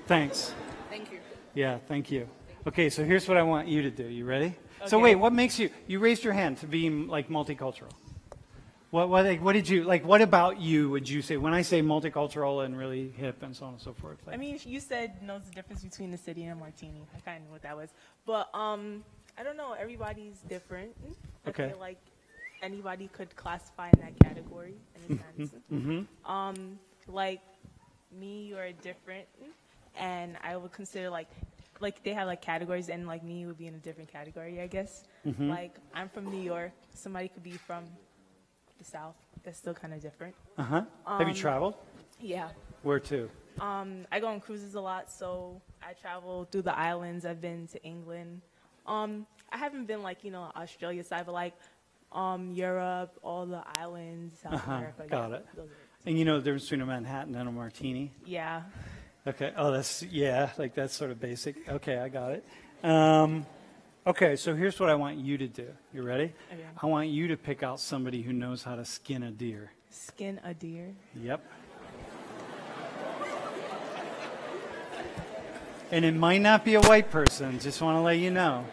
Thanks. Thank you. Yeah, thank you. Okay, so here's what I want you to do. You ready? So wait, what makes you? You raised your hand to be like multicultural. What what like, what did you like? What about you would you say when I say multicultural and really hip and so on and so forth? Like, I mean, you said knows the difference between the city and a martini. I kind of knew what that was, but um, I don't know. Everybody's different. I Okay. feel like anybody could classify in that category in a sense. mm-hmm. Um, like me, you're different, and I would consider like like they have like categories, and like me would be in a different category, I guess. Mm-hmm. Like I'm from New York. Somebody could be from the South. That's still kind of different. Uh huh. Have you Um, traveled? Yeah. Where to? Um, I go on cruises a lot, so I travel through the islands. I've been to England. Um, I haven't been like you know Australia side, but like um, Europe, all the islands, South Uh-huh, America. got yeah, it. those are- And you know the difference between a Manhattan and a martini. Yeah. Okay. Oh, that's yeah. Like that's sort of basic. Okay, I got it. Um, okay, so here's what I want you to do. You ready? Okay. I want you to pick out somebody who knows how to skin a deer. Skin a deer. Yep. And it might not be a white person. Just want to let you know.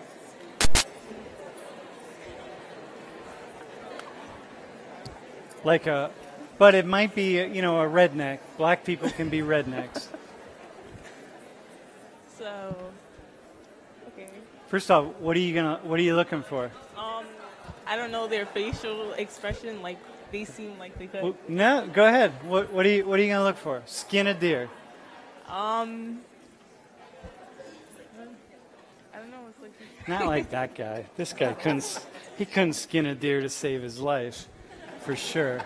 Like a, but it might be, you know, a redneck. Black people can be rednecks. So, okay. First off, what are you gonna? What are you looking for? Um, I don't know their facial expression. Like they seem like they could. Well, no, go ahead. What, what are you? What are you gonna look for? Skin a deer. Um, I don't know. It's like Not like that guy. This guy couldn't. He couldn't skin a deer to save his life, for sure.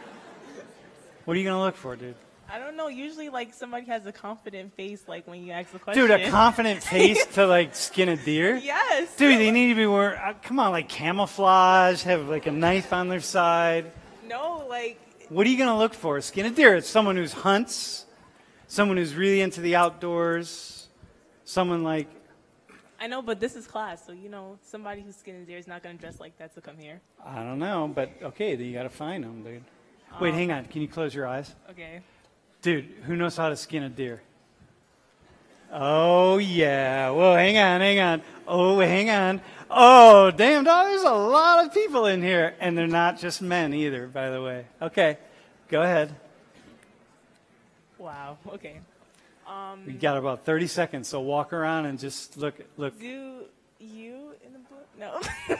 What are you gonna look for, dude? I don't know. Usually, like somebody has a confident face, like when you ask the question. Dude, a confident face to like skin a deer. Yes. Dude, they need to be wearing. Uh, come on, like camouflage. Have like a knife on their side. No, like What are you gonna look for? Skin a deer. It's someone who's hunts, someone who's really into the outdoors, someone like. I know, but this is class, so you know somebody who's skin and deer is not gonna dress like that to come here. I don't know, but okay, then you gotta find them, dude. Um, Wait, hang on. Can you close your eyes? Okay. Dude, who knows how to skin a deer? Oh, yeah. Whoa, hang on, hang on. Oh, hang on. Oh, damn, dog, there's a lot of people in here. And they're not just men either, by the way. Okay, go ahead. Wow. Okay. Um, We got about 30 seconds, so walk around and just look. Look, do you in the book? No.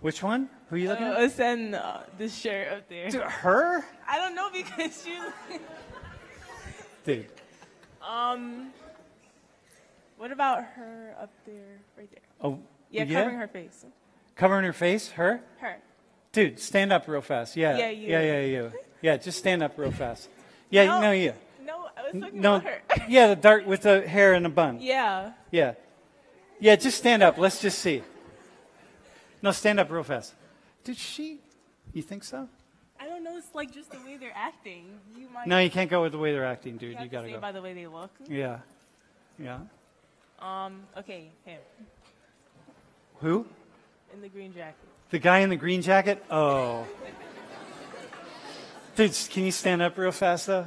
which one? Who are you looking uh, send uh, this shirt up there. at? Dude, her? I don't know because you. Dude, Um. What about her up there, right there? oh, Yeah, covering her face. Covering her face? Her? Her. Dude, stand up real fast. Yeah. Yeah, you. Yeah, yeah, you. Yeah, just stand up real fast. Yeah, No. no, you. No, I was talking No, about her. yeah, the dark with the hair in a bun. yeah. Yeah. Yeah, just stand up. Let's just see. No, stand up real fast. Did she? You think so? I don't know. It's like just the way they're acting. You might. No, you can't go with the way they're acting, dude. you You, to gotta say go. by the way they look. Yeah. Yeah. Um. Okay. Him Who? in the green jacket. The guy in the green jacket? Oh. Dude, can you stand up real fast, though?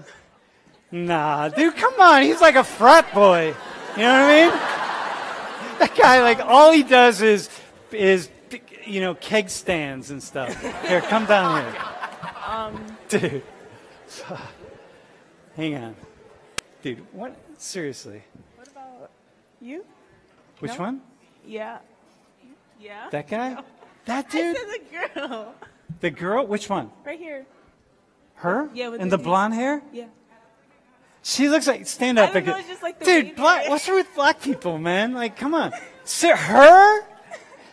Nah, dude, come on. He's like a frat boy. You know what I mean? That guy, like, all he does is, is, you know, keg stands and stuff. Here, come down here. Um. Dude. Hang on. Dude, what? Seriously. What about you? Which No? one? Yeah. Yeah. That guy? That I dude? said the girl. The girl? Which one? Right here. Her? Yeah, with And the the blonde hair? Yeah. She looks like stand up. know, like dude, black. What's wrong with black people, man? Like, come on. Sir, her,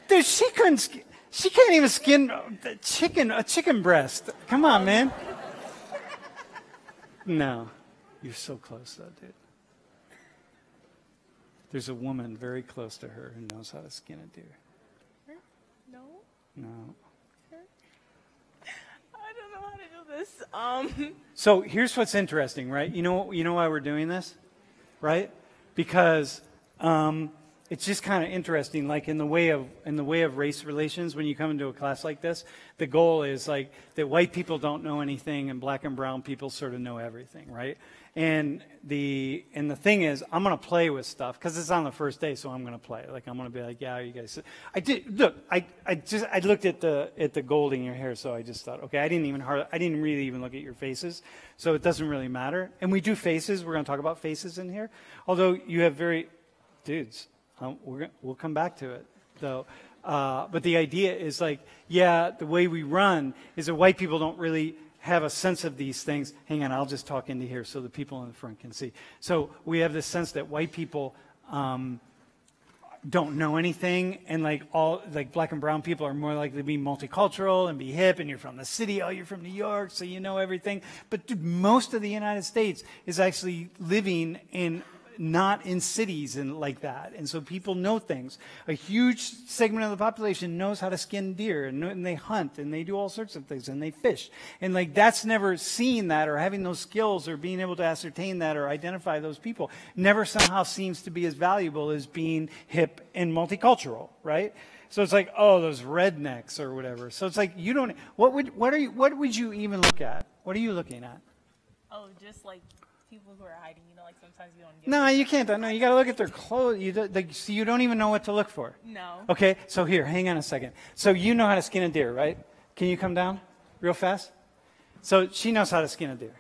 dude, she couldn't. She can't even skin a chicken a chicken breast. Come on, man. No, you're so close though, dude. There's a woman very close to her who knows how to skin a deer. No. No. I don't know how to do this. Um. So here's what's interesting, right? You know, you know why we're doing this, right? Because um, it's just kind of interesting. Like in the way of in the way of race relations, when you come into a class like this, the goal is like that white people don't know anything and black and brown people sort of know everything, right? And the and the thing is, I'm gonna play with stuff because it's on the first day, so I'm gonna play. Like I'm gonna be like, yeah, you guys. I did look. I, I just I looked at the at the gold in your hair, so I just thought, okay, I didn't even hard, I didn't really even look at your faces, so it doesn't really matter. And we do faces. We're gonna talk about faces in here, although you have very, dudes. Um, we're gonna, we'll come back to it though. Uh, but the idea is like, yeah, the way we run is that white people don't really have a sense of these things. Hang on, I'll just talk into here so the people in the front can see. So we have this sense that white people um, don't know anything, and like all like black and brown people are more likely to be multicultural and be hip, and you're from the city, oh, you're from New York, so you know everything. But dude, most of the United States is actually living in not in cities and like that. And so people know things. A huge segment of the population knows how to skin deer and, and they hunt and they do all sorts of things and they fish. And like that's never seeing that or having those skills or being able to ascertain that or identify those people never somehow seems to be as valuable as being hip and multicultural, right? So it's like, oh, those rednecks or whatever. So it's like you don't what would what are you what would you even look at? What are you looking at? Oh, just like people who are hiding. You know, sometimes you don't. Get No, you can't. No, you got to look at their clothes. You, do- like, so you don't even know what to look for. No. Okay, so here, hang on a second. So you know how to skin a deer, right? Can you come down real fast? So she knows how to skin a deer.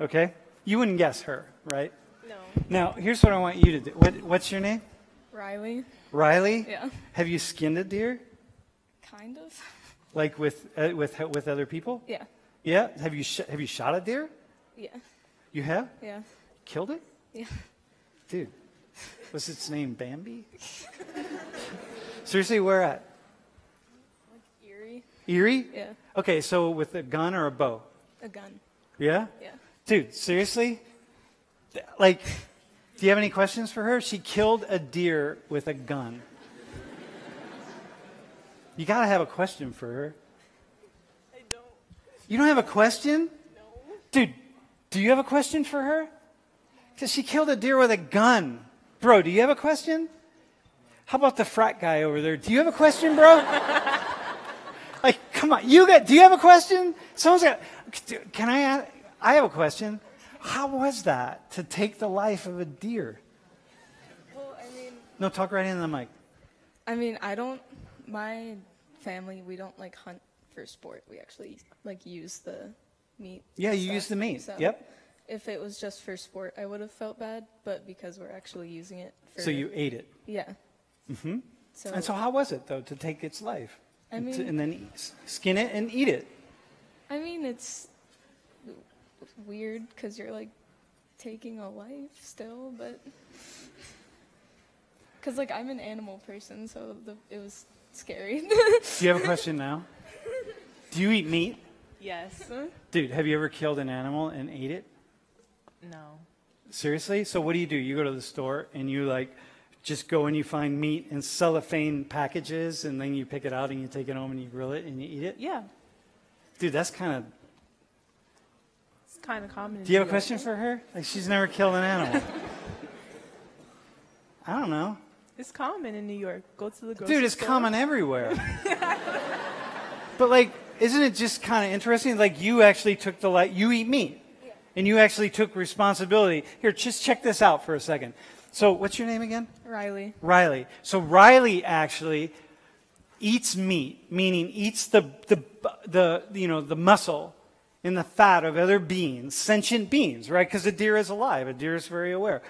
Okay? You wouldn't guess her, right? No. Now, here's what I want you to do. What, what's your name? Riley, Riley? Yeah. Have you skinned a deer? kind of. Like with, uh, with, with other people? Yeah, Yeah? Have you, sh- have you shot a deer? yeah, You have? yeah, Killed it? yeah. Dude, was its name Bambi? Seriously, where at? Erie, Erie? yeah, Okay, so with a gun or a bow? a gun. Yeah? Yeah. Dude, seriously? Like, do you have any questions for her? She killed a deer with a gun. You gotta have a question for her. I don't. You don't have a question? No. Dude, do you have a question for her? Because she killed a deer with a gun. Bro, do you have a question? How about the frat guy over there? Do you have a question, bro? like, come on. You got, do you have a question? Someone's got, can I ask? I have a question. How was that to take the life of a deer? Well, I mean, No, talk right into the mic. I mean, I don't. My family, we don't like hunt for sport. We actually like use the meat. Yeah, you stuff, use the meat. so- Yep. If it was just for sport, I would have felt bad, but because we're actually using it for. So you ate it. Yeah. Mm-hmm. So. And so, how was it though to take its life, I and, to- and then eat- skin it and eat it? I mean, it's weird because you're like taking a life still, but. Because, like, I'm an animal person, so the, it was scary. Do you have a question now? Do you eat meat, Yes. dude? Have you ever killed an animal and ate it? No. Seriously? So what do you do? You go to the store and you like just go and you find meat in cellophane packages and then you pick it out and you take it home and you grill it and you eat it? Yeah. Dude, that's kind of. It's kind of common. Do you have a question for her? Like she's never killed an animal. I don't know. It's common in New York. Go to the grocery Dude, it's store. common everywhere. but like, isn't it just kind of interesting? Like you actually took the light. You eat meat, and you actually took responsibility. Here, just check this out for a second. So, what's your name again? Riley. Riley. So Riley actually eats meat, meaning eats the the the you know the muscle and the fat of other beings, sentient beings, right? Because a deer is alive. A deer is very aware.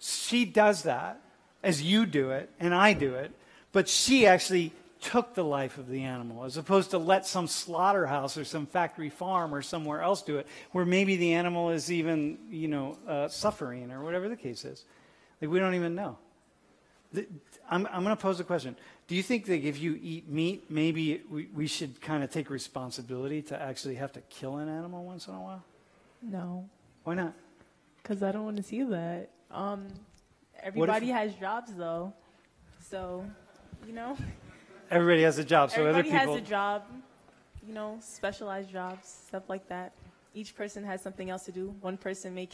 She does that as you do it and I do it, but she actually took the life of the animal as opposed to let some slaughterhouse or some factory farm or somewhere else do it where maybe the animal is even you know uh, suffering or whatever the case is like we don't even know the, I'm, I'm going to pose a question. Do you think that if you eat meat, maybe we, we should kind of take responsibility to actually have to kill an animal once in a while? No, Why not? because I don't want to see that. Um, if- everybody has jobs though, so you know, Everybody has a job, so everybody other people. has a job. You know, specialized jobs, stuff like that. Each person has something else to do. One person may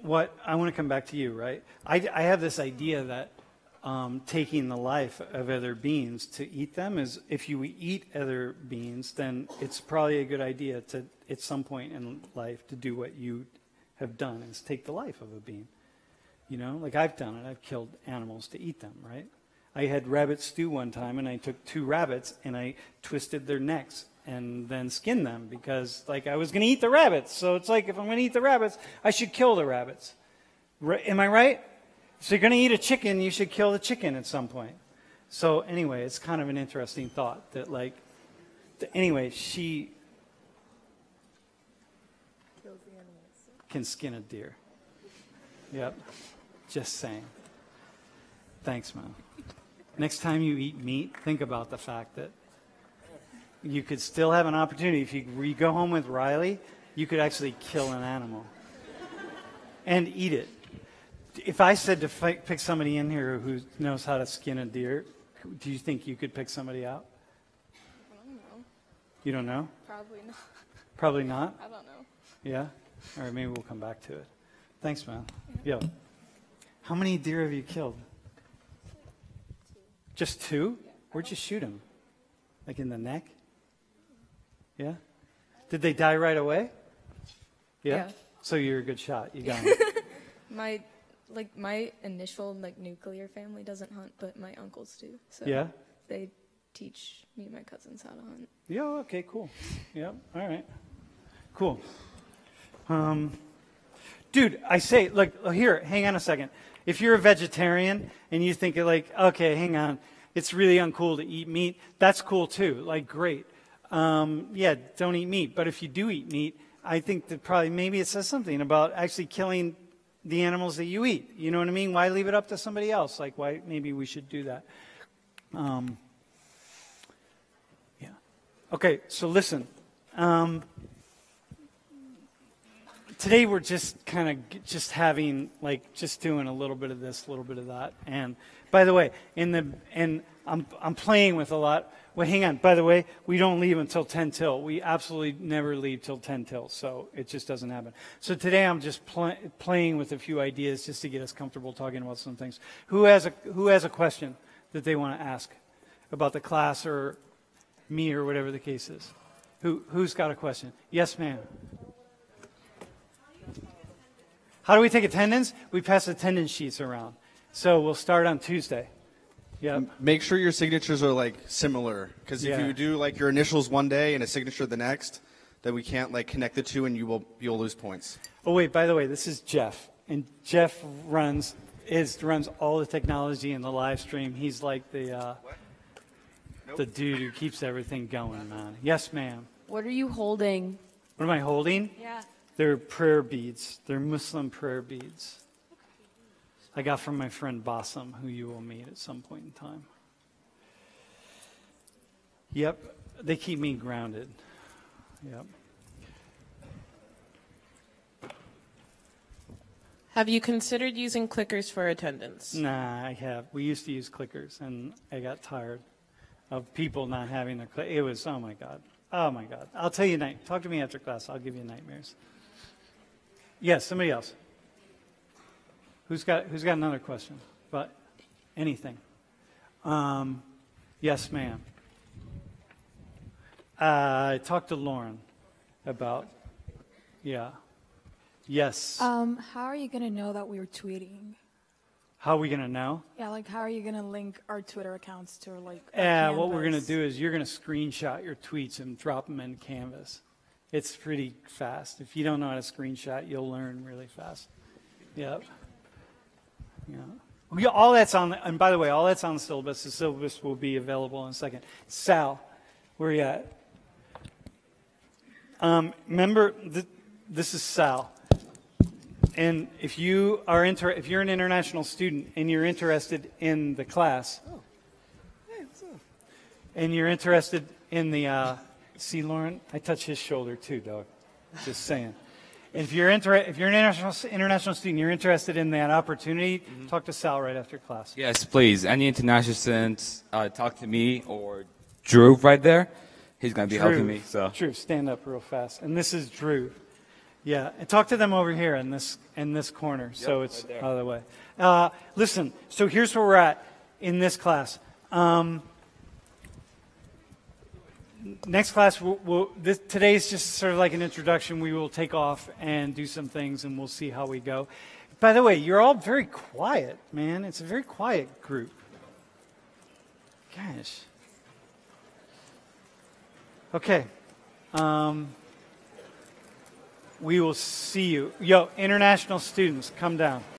what I want to come back to you, right? I, I have this idea that um, taking the life of other beings to eat them is if you eat other beings, then it's probably a good idea to at some point in life to do what you have done is take the life of a being. You know, like I've done it. I've killed animals to eat them, right? I had rabbit stew one time, and I took two rabbits and I twisted their necks and then skinned them because, like, I was going to eat the rabbits. So it's like if I'm going to eat the rabbits, I should kill the rabbits. Am I right? So you're going to eat a chicken, you should kill the chicken at some point. So anyway, it's kind of an interesting thought that, like, th- anyway, she can skin a deer. Yep. Just saying. Thanks, man. Next time you eat meat, think about the fact that you could still have an opportunity. If you, you go home with Riley, you could actually kill an animal and eat it. If I said to pick somebody in here who knows how to skin a deer, do you think you could pick somebody out? I don't know. You don't know? Probably not. Probably not. I don't know. Yeah? All right, maybe we'll come back to it. Thanks, man. Yo. How many deer have you killed? Just two? Where'd you shoot them? Like in the neck? Yeah? Did they die right away? Yeah? Yeah. So you're a good shot. You got them. My like my initial like nuclear family doesn't hunt, but my uncles do. So yeah? they teach me and my cousins how to hunt. Yeah, okay, cool. Yep, all right. Cool. Um, dude, I say, look, here, hang on a second. If you're a vegetarian and you think, like, okay, hang on, it's really uncool to eat meat, that's cool too. Like, great. Um, yeah, don't eat meat. But if you do eat meat, I think that probably maybe it says something about actually killing the animals that you eat. You know what I mean? Why leave it up to somebody else? Like, why maybe we should do that. Um, yeah. Okay, so listen. Um, today we're just kind of just having like just doing a little bit of this, a little bit of that. And by the way, in the and I'm I'm playing with a lot. Well, hang on. By the way, we don't leave until 10 till. We absolutely never leave till 10 till. So it just doesn't happen. So today I'm just pl- playing with a few ideas just to get us comfortable talking about some things. Who has a who has a question that they want to ask about the class or me or whatever the case is? Who who's got a question? Yes, ma'am. How do we take attendance? We pass attendance sheets around. So we'll start on Tuesday. Yeah. Make sure your signatures are like similar, because if Yeah. you do like your initials one day and a signature the next, then we can't like connect the two, and you will you'll lose points. Oh wait, by the way, this is Jeff, and Jeff runs is runs all the technology in the live stream. He's like the uh, the dude who keeps everything going, man. Yes, ma'am. What are you holding? What am I holding? Yeah. They're prayer beads. They're Muslim prayer beads. I got from my friend Bassam, who you will meet at some point in time. Yep, they keep me grounded. Yep. Have you considered using clickers for attendance? Nah, I have. We used to use clickers, and I got tired of people not having their click. It was, oh my God. Oh my God. I'll tell you, night. talk to me after class. I'll give you nightmares. Yes, somebody else. Who's got, who's got another question? But anything? Um, yes, ma'am. Uh, I talked to Lauren about, yeah. Yes. Um, how are you gonna know that we were tweeting? How are we going to know? Yeah, like how are you gonna link our Twitter accounts to like? Yeah, what we're going to do is you're going to screenshot your tweets and drop them in Canvas. It's pretty fast. If you don't know how to screenshot, you'll learn really fast. Yep. Yeah. We, all that's on, and by the way, all that's on the syllabus. The syllabus will be available in a second. Sal, where are you at? Um, remember, th- this is Sal. And if you are inter- if you're an international student and you're interested in the class, and you're interested in the, uh, see, Lauren, I touch his shoulder too, dog. Just saying. If you're inter- if you're an international international student, you're interested in that opportunity. Talk to Sal right after class. Yes, please. Any international students, uh, talk to me or Drew right there. He's going to be helping me. So Drew, stand up real fast. And this is Drew. Yeah, and talk to them over here in this in this corner, so it's right out of the way. Uh, listen, so here's where we're at in this class. Um, next class, we'll, we'll, this, today's just sort of like an introduction. We will take off and do some things, and we'll see how we go. By the way, you're all very quiet, man. It's a very quiet group. Gosh. Okay. Um, we will see you. Yo, international students, come down.